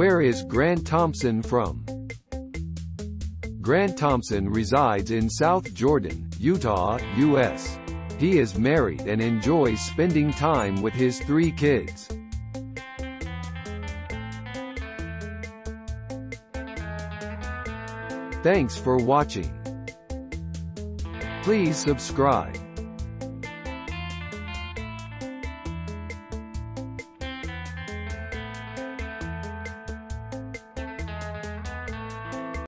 Where is Grant Thompson from? Grant Thompson resides in South Jordan, Utah, U.S. He is married and enjoys spending time with his three kids. Thanks for watching. Please subscribe.